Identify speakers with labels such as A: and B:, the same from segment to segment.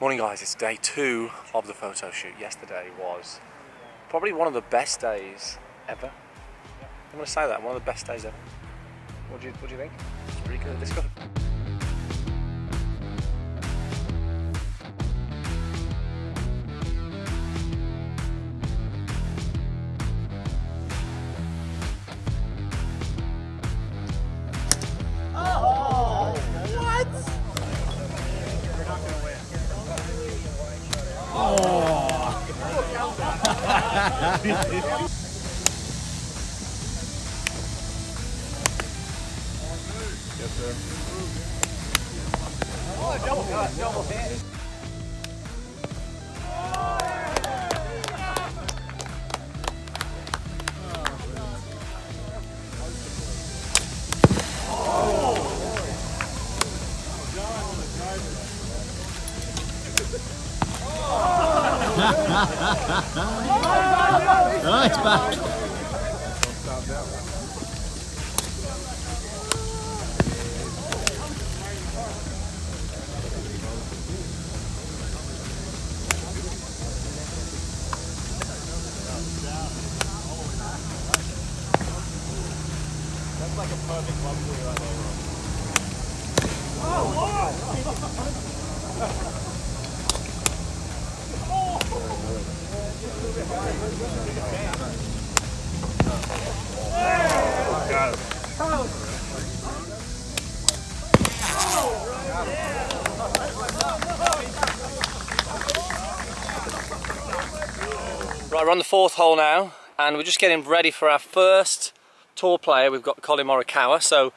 A: Morning guys, it's day two of the photo shoot. Yesterday was probably one of the best days ever. I'm to say that, one of the best days ever. What do you, what do you think? It's good. Let's go.
B: Oh, it's back.
A: Oh, That's like a perfect lovely right, we're on the fourth hole now, and we're just getting ready for our first tour player. We've got Collin Morikawa. So,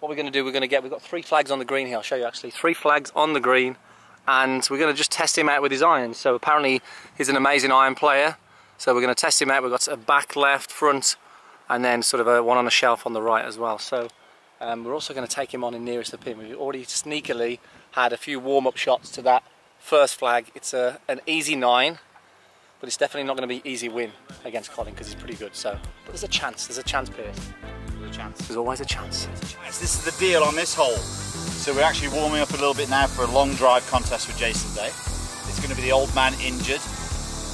A: what we're going to do, we're going to get, we've got three flags on the green here. I'll show you actually. Three flags on the green, and we're going to just test him out with his irons. So, apparently, he's an amazing iron player. So, we're going to test him out. We've got a back, left, front, and then sort of a one on a shelf on the right as well. So, um, we're also going to take him on in nearest the pin. We've already sneakily had a few warm up shots to that first flag. It's a, an easy nine but it's definitely not going to be easy win against Collin because he's pretty good. So, but there's a chance. There's a chance, Pierce.
C: There's a chance.
A: There's always a chance.
C: This is the deal on this hole. So we're actually warming up a little bit now for a long drive contest with Jason Day. It's going to be the old man injured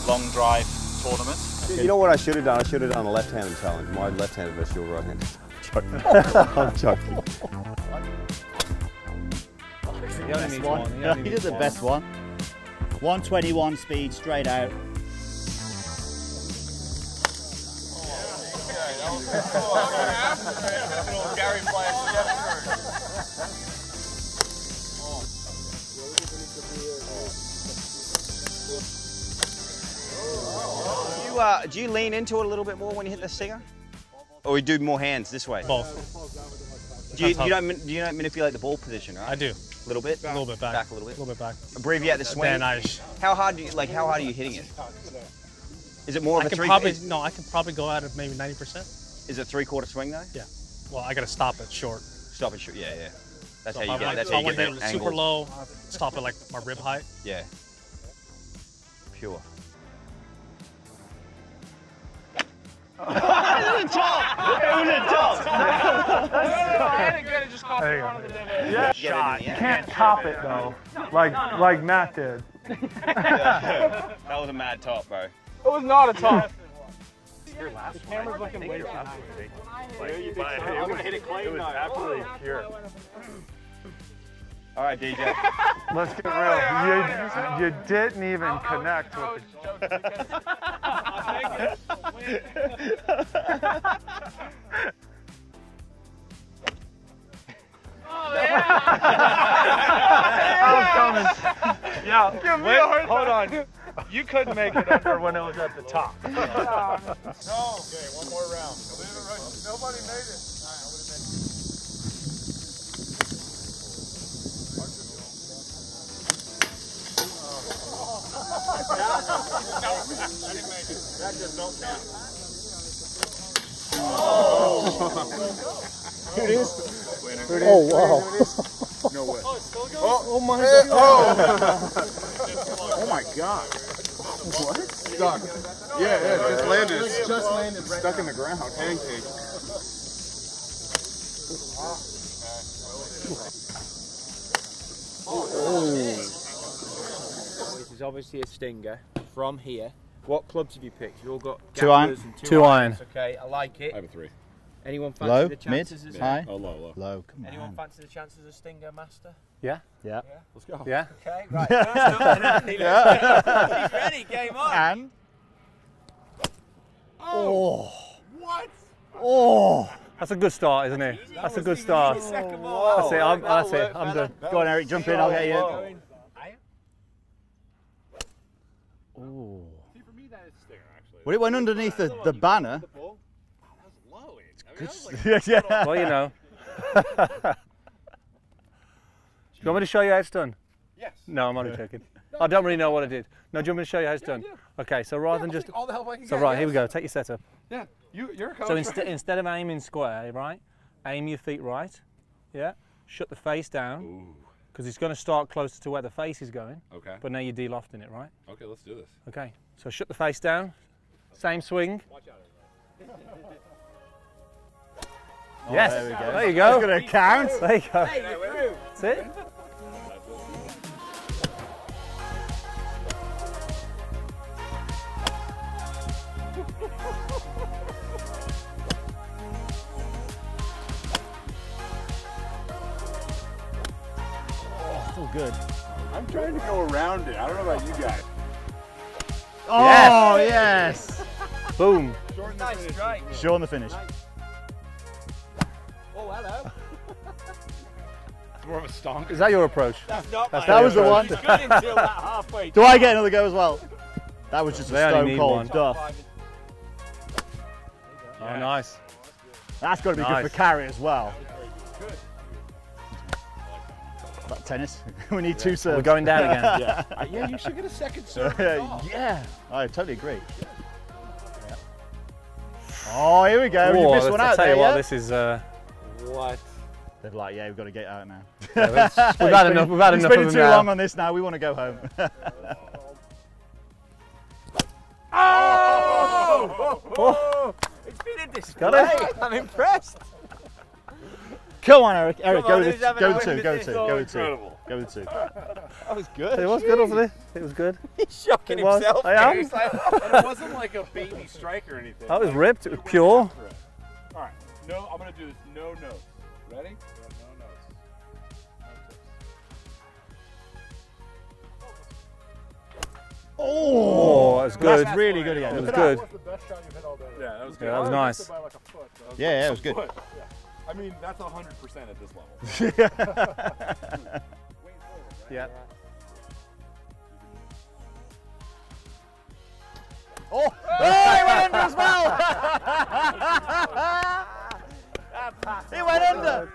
C: long drive tournament.
D: You know what I should have done? I should have done a left-handed challenge. My left-handed versus your right-handed. I'm joking.
E: Best one. You did the best one. 121 speed straight out.
D: You, uh, do you lean into it a little bit more when you hit the stinger? Or you do more hands this way?
F: Both.
D: Do you, you don't, you don't manipulate the ball position, right?
F: I do.
D: A little bit?
F: A little bit back.
D: Back a little bit?
F: A little bit back.
D: Abbreviate the swing.
F: Then I,
D: How hard do you, like, how hard are you hitting it? Is it more
F: I
D: of a
F: can
D: three,
F: probably no. I can probably go out of maybe 90%.
D: is it three-quarter swing though?
F: Yeah. Well, I gotta stop it short.
D: Stop it short, yeah, yeah. That's
F: So
D: how you get, that's how you get
F: to
D: the
F: super low, stop it like my rib height.
D: Yeah. Pure.
G: Shot. You can't top it though, like like Matt did.
D: that was a mad top, bro.
G: It was not a top. Your last camera's looking way too absolutely.
D: All right, DJ.
G: Let's get real. You, you didn't even connect with the. I was coming. Yeah. Give me a hard hold on. You couldn't make it under when it was at the top. No.
H: Okay, one more round. Nobody made it. That just don't count.
G: Oh wow.
H: No way. Oh, it's still going? oh oh my god. Oh. oh my god. What? Stuck. Yeah, yeah, it just landed. It just landed right Stuck in the ground. Pancake. Oh.
B: This is obviously a stinger from here. What clubs have you picked? You've all got
E: Two iron.
B: and two,
A: Two
B: irons. Okay, I like it.
H: I have a three.
B: Anyone fancy
E: Low,
B: the
E: mid,
B: chances as
E: high.
H: Oh, low, low.
E: Low, come
B: Anyone
E: on.
B: fancy the chances as a stinger master?
E: Yeah. Yeah. yeah.
H: Let's go.
A: Yeah.
B: Okay, right. First up, then, Andy. He's ready. Game on.
E: And. Oh, oh. What? Oh.
A: That's a good start, isn't it? That's a good start.
B: Second ball.
A: That's it. I'm, that's it. I'm done.
E: Go on, Erik, jump in, I'll get you.
B: Going.
E: Ooh.
H: See, for me, that is stinger, actually.
E: Well, it went underneath the, the banner.
H: Wow, that low. I mean, that was like
E: yeah.
A: Well, you know. Do you want me to show you how it's done?
H: Yes.
A: No, I'm only joking. I don't really know what I did. No, do you want me to show you how it's done? Okay, so rather than just.
H: all the help I can
A: So
H: get.
A: right, here we go. Take your setup.
H: Yeah, you, you're a coach.
A: So
H: right?
A: instead instead of aiming square, right, aim your feet right. Yeah. Shut the face down
H: Ooh.
A: Because it's going to start closer to where the face is going.
H: Okay.
A: But now you're de-lofting it, right?
H: Okay, let's do this.
A: Okay. So shut the face down. Same swing. Yes.
E: Oh, there we go.
A: There you go.
E: It's gonna count.
A: There you go.
B: Hey, you're through.
A: That's it.
E: Good.
H: I'm trying to go around it. I don't know about you guys.
E: Oh, yes.
A: Boom.
B: Short Nice strike.
E: Show on the finish.
B: Oh, hello.
H: More of a stonk.
A: Is that your approach?
B: That's not
A: That's
B: mine.
E: That was the one.
B: He's good until that halfway.
E: Do I get another go as well? That was just a
A: They only
E: stone cold
A: one.
E: duff.
A: Oh, nice.
E: That's got to be good for carry as well. That tennis. we need two serves.
A: We're going down again.
E: yeah.
H: Uh, yeah, you should get a second serve.
E: yeah. I totally agree. Oh, here we go. you missed
A: let's-
E: one
A: I'll
E: out
A: tell
E: there,
A: you what,
E: yeah?
A: this is. Uh,
B: What?
E: They're like, yeah, we've got to get out now.
A: we've had enough. We've had
E: We're
A: enough
E: spending
A: of
E: too
A: them now.
E: long on this now. We want to go home.
B: Oh It's been a display. I'm impressed.
E: Come on, Erik. Erik,
B: Come
E: go
B: on,
E: with
B: who's
E: the,
B: having
E: go
B: a
E: with two. Go
B: with
E: with two.
B: Oh,
E: Go with two. Go with two.
B: That was good.
A: It was good, wasn't it? It was good.
B: He's shocking
A: It was.
B: himself.
A: I am.
B: He's like,
H: And it wasn't like a baby strike or anything.
A: That was
H: Like,
A: ripped. It was pure.
H: it. All right. No, I'm gonna do this. No notes. Ready? No notes.
A: Oh, that was good.
E: That's really good again.
A: It was
E: Look at
A: good.
H: the best shot you've hit all day. Yeah, that was good.
A: Yeah, that was nice.
H: by like a foot, that was
E: Yeah, yeah, it was good.
H: Foot. Yeah. I mean, that's 100% at this level.
A: Yeah.
E: Oh, oh, he went under as well. he went under.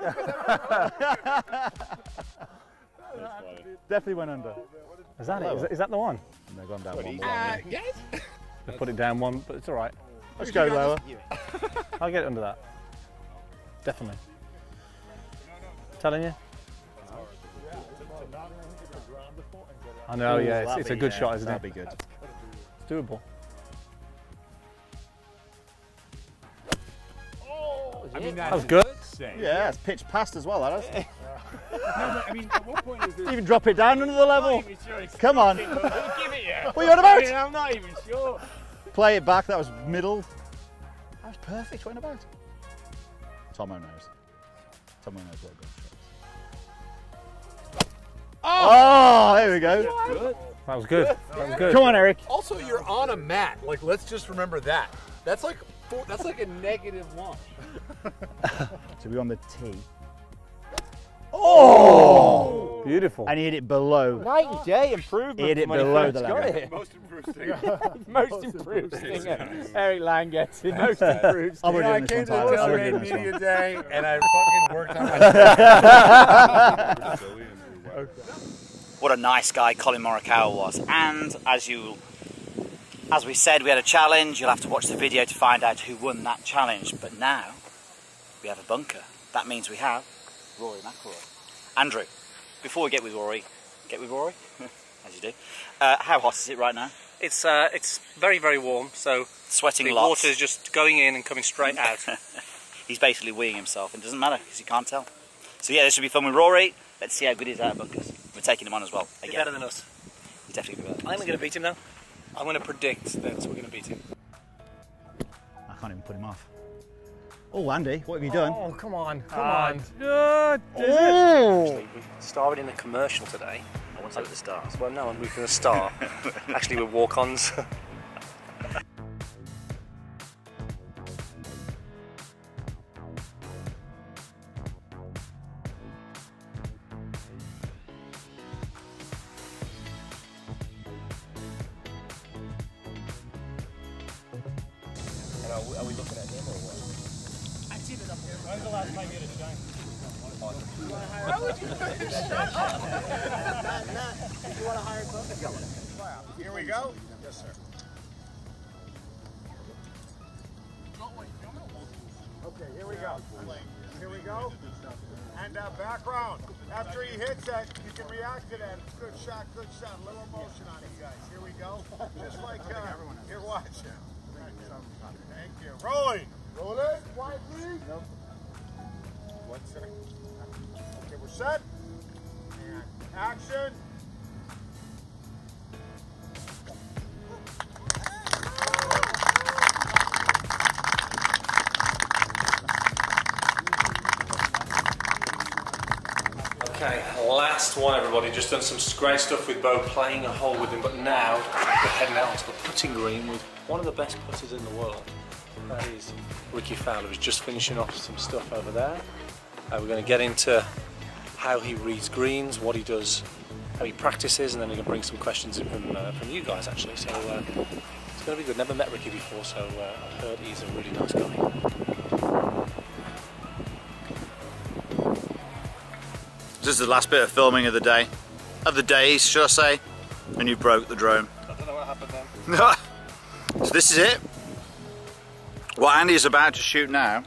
E: Definitely went under.
A: Is that it? Is, that- is that the one?
E: No, gone down one more.
H: Uh, yes.
A: I put it down one, but it's all right.
E: Let's go lower.
A: I'll get it under that. Definitely. Telling you. I know, yeah, it's,
E: That'd
A: it's a good
E: yeah,
A: shot, isn't
E: That'd
A: it?
E: be good.
A: It's doable.
H: Oh, I mean,
A: That was good.
H: insane.
E: Yeah, it's pitched past as well, that is.
H: No, I mean, at what point?
E: Even drop it down under the level. Come on.
B: Give it yeah.
E: What are you on
B: I mean,
E: about?
B: I'm not even sure.
E: Play it back. That was middle. That was perfect. Went about. Tomo knows. Tomo knows what good shots. Oh! oh, there we go.
A: That was good. That was good.
E: Come on, Erik.
I: Also, you're on a mat. Like, let's just remember that. That's like four, that's like a negative one.
E: So we're on the tee. Oh!
A: Beautiful.
E: And he hit it below.
B: Night and day improvement.
E: He hit it
B: from when he
E: below
B: first
E: the
B: got it.
H: Most improved stinger.
B: Most improved stinger. Erik Lang gets it. Most improved
E: I'm
B: stinger.
E: already in this one, Tyler. I'm already in this.
I: Media Day, and I fucking worked on my.
C: what a nice guy Collin Morikawa was. And as you, as we said, we had a challenge. You'll have to watch the video to find out who won that challenge. But now we have a bunker. That means we have Rory McIlroy. Andrew, before we get with Rory, get with Rory, as you do. Uh, how hot is it right now?
J: It's uh, it's very very warm, so
C: Sweating
J: the
C: lots.
J: water is just going in and coming straight out.
C: He's basically weeing himself, and it doesn't matter because you can't tell. So yeah, this should be fun with Rory. Let's see how good he is out of bunkers. We're taking him on as well.
J: Be
C: Again.
J: better than us.
C: You're definitely be better.
A: I think we're going to beat him now. I'm going to predict that we're going to beat him.
E: I can't even put him off. Oh, Andy, what have you done?
F: Oh, come on, come
A: Ah,
F: on. Uh,
A: Actually, we started in a commercial today.
C: I want to look at the stars.
A: Well, no, we're going to start. Actually, we're walk-ons. are we looking at him or what?
H: Here we go. Yes, sir. Okay, here we go. Here we go. And uh, background. After he hits it, you can react to that. Good shot, good shot. A little emotion on it, guys. Here we go. Just like uh, here, watch. Thank you. Rolling. Roll it. Quietly. Nope. One second. Okay, we're set. And action.
A: Okay, last one everybody. Just done some great stuff with Bo, playing a hole with him, but now we're heading out onto the putting green with one of the best putters in the world. That is Rickie Fowler, who's just finishing off some stuff over there. Uh, we're going to get into how he reads greens, what he does, how he practices, and then we're going to bring some questions in from, uh, from you guys actually. So uh, it's going to be good. Never met Rickie before, so uh, I've heard he's a really nice guy.
C: This is the last bit of filming of the day. Of the days, should I say? And you broke the drone.
A: I don't know what happened then.
C: so this is it. What Andy is about to shoot now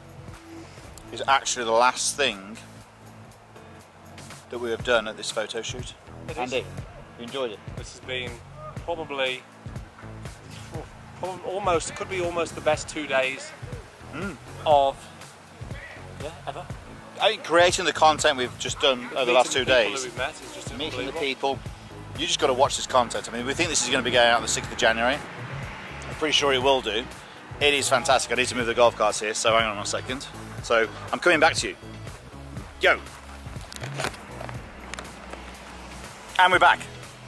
C: is actually the last thing that we have done at this photo shoot.
A: It is.
C: Andy, you enjoyed it?
A: This has been probably, probably almost, could be almost the best two days hmm. of, yeah, ever.
C: I think creating the content we've just done over the last two
A: the
C: days,
A: we've met
C: meeting the people, you just got to watch this content. I mean, we think this is going to be going out on the 6th of January. I'm pretty sure it will do. It is fantastic. I need to move the golf carts here, so hang on a second. So I'm coming back to you. Yo. And we're back.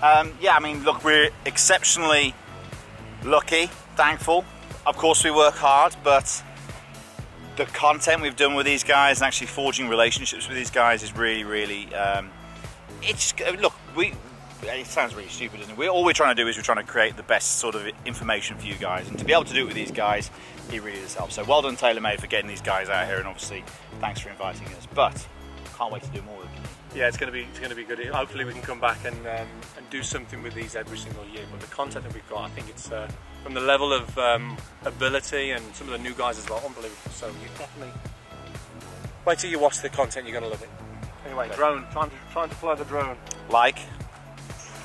C: Um, yeah, I mean, look, we're exceptionally lucky, thankful. Of course, we work hard, but the content we've done with these guys and actually forging relationships with these guys is really, really. Um, it's look, we. It sounds really stupid, doesn't it? We, all we're trying to do is we're trying to create the best sort of information for you guys, and to be able to do it with these guys, it really does help. So well done, TaylorMade, for getting these guys out here, and obviously thanks for inviting us. But can't wait to do more with you.
A: Yeah, it's going to be it's going to be good. Hopefully, we can come back and um, and do something with these every single year. But the content that we've got, I think it's uh, from the level of um, ability and some of the new guys as well, unbelievable. So you definitely wait till you watch the content. You're going to love it. Anyway, drone. Time to time to fly the drone.
C: Like,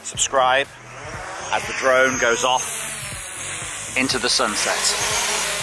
C: subscribe as the drone goes off into the sunset.